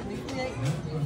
speaker ito.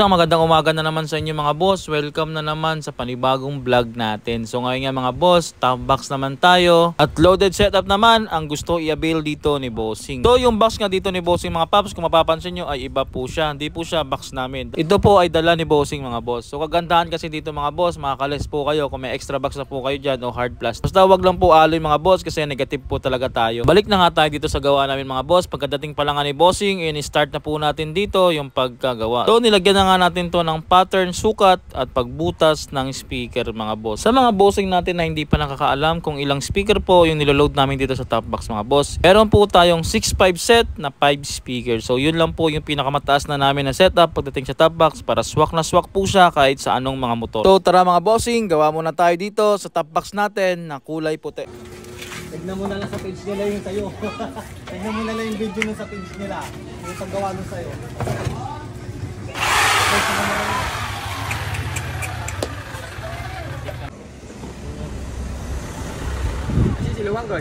Isang magandang umaga na naman sa inyo mga boss. Welcome na naman sa panibagong vlog natin. So ngayon nga mga boss, top box naman tayo. At loaded setup naman ang gusto i-avail dito ni Bossing. So yung box nga dito ni Bossing mga paps, kung mapapansin nyo ay iba po siya. Hindi po siya box namin. Ito po ay dala ni Bossing mga boss. So kagandahan kasi dito mga boss, makakales po kayo kung may extra box na po kayo dyan o hard plastic. Basta wag lang po aloy mga boss kasi negative po talaga tayo. Balik na nga tayo dito sa gawa namin mga boss. Pagkadating pa lang ni Bossing, in-start na po natin dito yung pagkagawa. So nilagyan na nga natin to ng pattern sukat at pagbutas ng speaker mga boss. Sa mga bossing natin na hindi pa nakakaalam kung ilang speaker po yung niloload namin dito sa top box mga boss. Meron po tayong 6.5 set na 5 speaker. So yun lang po yung pinakamataas na namin na setup pagdating sa top box para swak na swak po siya kahit sa anong mga motor. So tara mga bossing, gawa muna tayo dito sa top box natin na kulay puti. Tignan mo na lang sa page nila yung sa'yo. Tignan mo na lang yung video nun sa page nila. Yung paggawa nun sa'yo. Kasi siluwang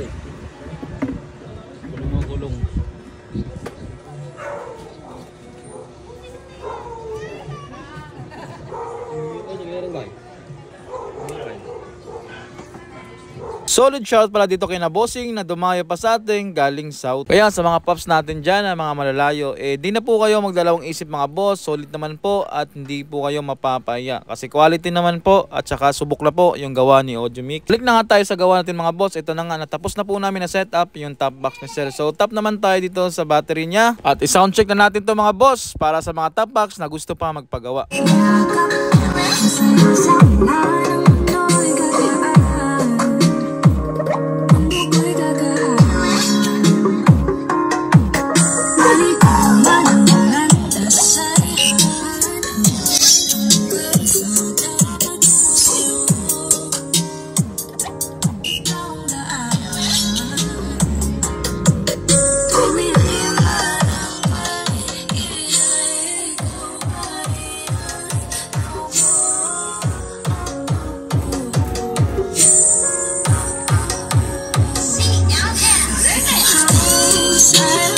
Solid shout pala dito kay na bossing na dumayo pa sa atin galing south. Kaya sa mga pops natin dyan na mga malalayo, eh di na po kayo magdalawang isip mga boss. Solid naman po at hindi po kayo mapapaya. Kasi quality naman po at saka subok na po yung gawa ni Mix. Click na nga tayo sa gawa natin mga boss. Ito na nga, natapos na po namin na setup yung top box ni Sir. So top naman tayo dito sa battery niya. At i-sound check na natin to mga boss para sa mga top box na gusto pa magpagawa. Silence.